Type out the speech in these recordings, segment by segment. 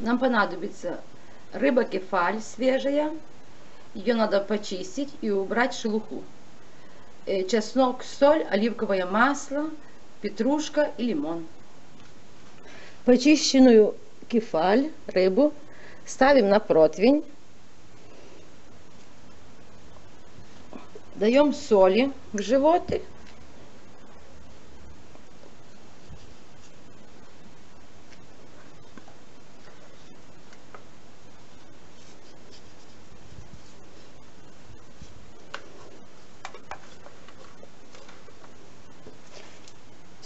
Нам понадобится рыба кефаль свежая. Ее надо почистить и убрать шелуху. Э, Чеснок, соль, оливковое масло, петрушка и лимон. Почищенную кефаль, рыбу, ставим на противень. Даем соли в животы.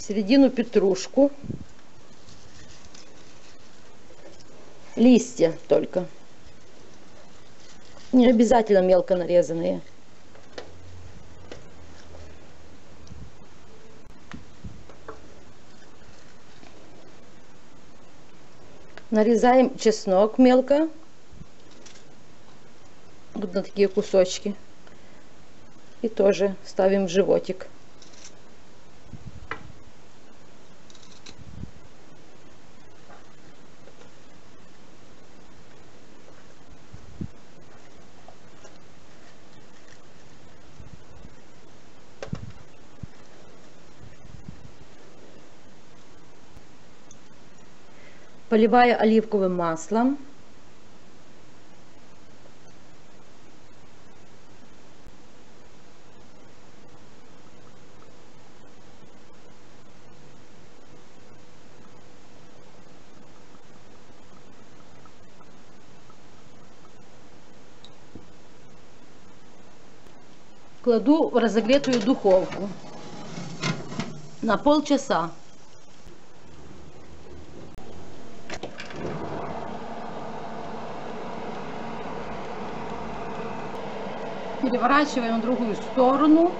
Середину петрушку. Листья только. Не обязательно мелко нарезанные. Нарезаем чеснок мелко. Вот на такие кусочки. И тоже ставим в животик. Поливаю оливковым маслом. Кладу в разогретую духовку на полчаса. Переворачиваем в другую сторону.